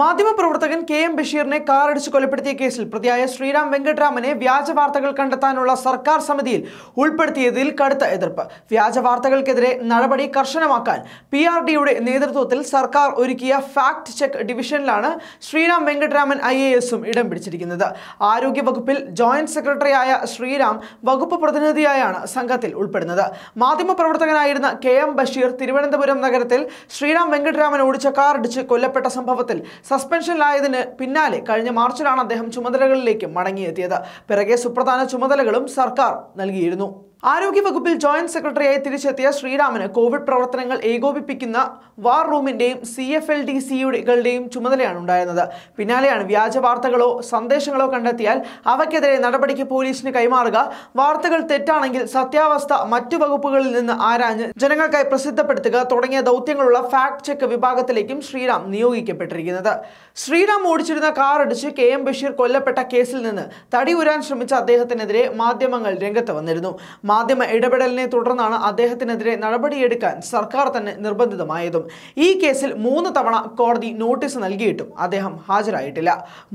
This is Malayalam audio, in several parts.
മാധ്യമപ്രവർത്തകൻ കെ എം ബഷീറിനെ കാറടിച്ച് കൊലപ്പെടുത്തിയ കേസിൽ പ്രതിയായ ശ്രീറാം വെങ്കട്ടരാമനെ വ്യാജ വാർത്തകൾ കണ്ടെത്താനുള്ള സർക്കാർ സമിതിയിൽ ഉൾപ്പെടുത്തിയതിൽ കടുത്ത എതിർപ്പ്. വ്യാജ വാർത്തകൾക്കെതിരെ നടപടി കർശനമാക്കാൻ പി ആർ ഡിയുടെ നേതൃത്വത്തിൽ സർക്കാർ ഒരുക്കിയ ഫാക്ട് ചെക്ക് ഡിവിഷനിലാണ് ശ്രീറാം വെങ്കട്ടരാമൻ ഐ എ എസും ഇടം പിടിച്ചിരിക്കുന്നത്. ആരോഗ്യവകുപ്പിൽ ജോയിന്റ് സെക്രട്ടറിയായ ശ്രീറാം വകുപ്പ് പ്രതിനിധിയായാണ് സംഘത്തിൽ ഉൾപ്പെടുന്നത്. മാധ്യമപ്രവർത്തകനായിരുന്ന കെ എം ബഷീർ തിരുവനന്തപുരം നഗരത്തിൽ ശ്രീറാം വെങ്കട്ടരാമൻ ഓടിച്ച കാറടിച്ച് കൊല്ലപ്പെട്ട സംഭവത്തിൽ സസ്പെൻഷനിലായതിന് പിന്നാലെ കഴിഞ്ഞ മാർച്ചിലാണ് അദ്ദേഹം ചുമതലകളിലേക്ക് മടങ്ങിയെത്തിയത്. പിറകെ സുപ്രധാന ചുമതലകളും സർക്കാർ നൽകിയിരുന്നു. ആരോഗ്യവകുപ്പിൽ ജോയിന്റ് സെക്രട്ടറിയായി തിരിച്ചെത്തിയ ശ്രീരാമന് കോവിഡ് പ്രവർത്തനങ്ങൾ ഏകോപിപ്പിക്കുന്ന വാർ റൂമിന്റെയും സി എഫ് എൽ ഡി സിയുടെയും ചുമതലയാണ് ഉണ്ടായിരുന്നത്. പിന്നാലെയാണ് വ്യാജ വാർത്തകളോ സന്ദേശങ്ങളോ കണ്ടെത്തിയാൽ അവയ്ക്കെതിരെ നടപടിക്ക് പോലീസിന് കൈമാറുക. വാർത്തകൾ തെറ്റാണെങ്കിൽ സത്യാവസ്ഥ മറ്റു വകുപ്പുകളിൽ നിന്ന് ആരാഞ്ഞ് ജനങ്ങൾക്കായി പ്രസിദ്ധപ്പെടുത്തുക തുടങ്ങിയ ദൗത്യങ്ങളുള്ള ഫാക്ട് ചെക്ക് വിഭാഗത്തിലേക്കും ശ്രീറാം നിയോഗിക്കപ്പെട്ടിരിക്കുന്നത്. ശ്രീറാം ഓടിച്ചിരുന്ന കാർ അടിച്ച് കെ എം ബഷീർ കൊല്ലപ്പെട്ട കേസിൽ നിന്ന് തടി ഉരാൻ ശ്രമിച്ച അദ്ദേഹത്തിനെതിരെ മാധ്യമങ്ങൾ രംഗത്ത് വന്നിരുന്നു. മാധ്യമ ഇടപെടലിനെ തുടർന്നാണ് അദ്ദേഹത്തിനെതിരെ നടപടിയെടുക്കാൻ സർക്കാർ തന്നെ നിർബന്ധിതമായതും. ഈ കേസിൽ മൂന്ന് തവണ കോടതി നോട്ടീസ് നൽകിയിട്ടും അദ്ദേഹം ഹാജരായിട്ടില്ല.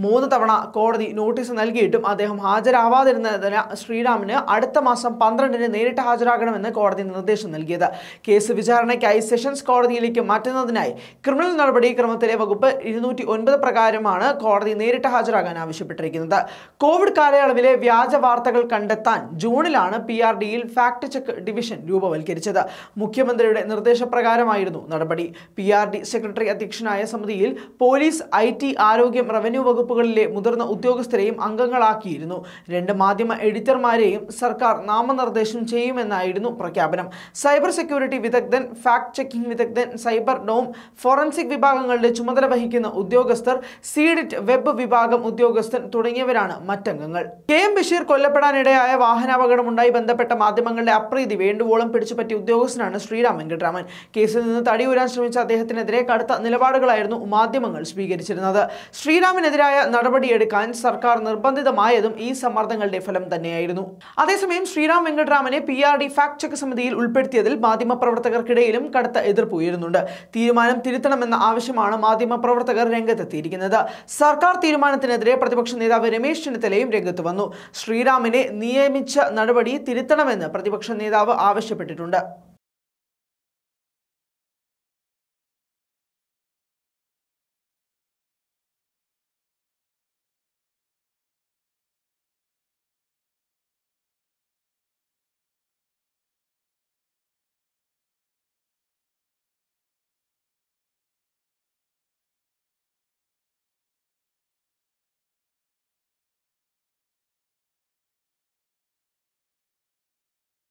മൂന്ന് തവണ കോടതി നോട്ടീസ് നൽകിയിട്ടും അദ്ദേഹം ഹാജരാവാതിരുന്നതിന് ശ്രീറാമിന് അടുത്ത മാസം പന്ത്രണ്ടിന് നേരിട്ട് ഹാജരാകണമെന്ന് കോടതി നിർദ്ദേശം നൽകിയത്. കേസ് വിചാരണയ്ക്കായി സെഷൻസ് കോടതിയിലേക്ക് മാറ്റുന്നതിനായി ക്രിമിനൽ നടപടിക്രമത്തിലെ വകുപ്പ് ഇരുന്നൂറ്റി ഒൻപത് പ്രകാരമാണ് കോടതി നേരിട്ട് ഹാജരാകാൻ ആവശ്യപ്പെട്ടിരിക്കുന്നത്. കോവിഡ് കാലയളവിലെ വ്യാജ വാർത്തകൾ കണ്ടെത്താൻ ജൂണിലാണ് പി ആർ ഡിയിൽ ഫാക്ട് ചെക്ക് ഡിവിഷൻ രൂപവൽക്കരിച്ചത്. മുഖ്യമന്ത്രിയുടെ നിർദ്ദേശപ്രകാരമായിരുന്നു നടപടി. പി ആർ ഡി സെക്രട്ടറി അധ്യക്ഷനായ സമിതിയിൽ പോലീസ് ഐ ടി ആരോഗ്യം റവന്യൂ വകുപ്പുകളിലെ മുതിർന്ന ഉദ്യോഗസ്ഥരെയും അംഗങ്ങളാക്കിയിരുന്നു. രണ്ട് മാധ്യമ എഡിറ്റർമാരെയും സർക്കാർ നാമനിർദ്ദേശം ചെയ്യുമെന്നായിരുന്നു പ്രഖ്യാപനം. സൈബർ സെക്യൂരിറ്റി വിദഗ്ധൻ ഫാക്ട് ചെക്കിംഗ് വിദഗ്ധൻ സൈബർ ഡോം ഫോറൻസിക് വിഭാഗങ്ങളുടെ ചുമതല വഹിക്കുന്ന ഉദ്യോഗസ്ഥർ സീഡിറ്റ് വെബ് വിഭാഗം ഉദ്യോഗസ്ഥൻ തുടങ്ങിയവരാണ് മറ്റംഗങ്ങൾ. കെ എം ബഷീർ കൊല്ലപ്പെടാനിടയായ വാഹനാപകടമുണ്ടായി ബന്ധപ്പെട്ട മാധ്യമങ്ങളുടെ അപ്രീതി വേണ്ടുവോളം പിടിച്ചുപറ്റിയ ഉദ്യോഗസ്ഥനാണ് ശ്രീറാം വെങ്കട്ടരാമൻ. കേസിൽ നിന്ന് തടിയൂരാൻ ശ്രമിച്ച അദ്ദേഹത്തിനെതിരെ കടുത്ത നിലപാടുകളായിരുന്നു മാധ്യമങ്ങൾ സ്വീകരിച്ചിരുന്നത്. ശ്രീറാമിനെതിരായ നടപടിയെടുക്കാൻ സർക്കാർ നിർബന്ധിതമായതും ഈ സമ്മർദ്ദങ്ങളുടെ ഫലം തന്നെയായിരുന്നു. അതേസമയം Sriram വെങ്കട്ടരാമനെ P R D fact check സമിതിയിൽ ഉൾപ്പെടുത്തിയതിൽ മാധ്യമപ്രവർത്തകർക്കിടയിലും കടുത്ത എതിർപ്പ് ഉയരുന്നുണ്ട്. തീരുമാനം തിരുത്തണമെന്ന ആവശ്യമാണ് മാധ്യമപ്രവർത്തകർ രംഗത്തെത്തിയിരിക്കുന്നത്. സർക്കാർ തീരുമാനത്തിനെതിരെ പ്രതിപക്ഷ നേതാവ് രമേശ് ചെന്നിത്തലയും രംഗത്ത് വന്നു. ശ്രീരാമിനെ നിയമിച്ച നടപടി തിരുത്തണമെന്ന് പ്രതിപക്ഷ നേതാവ് ആവശ്യപ്പെട്ടിട്ടുണ്ട്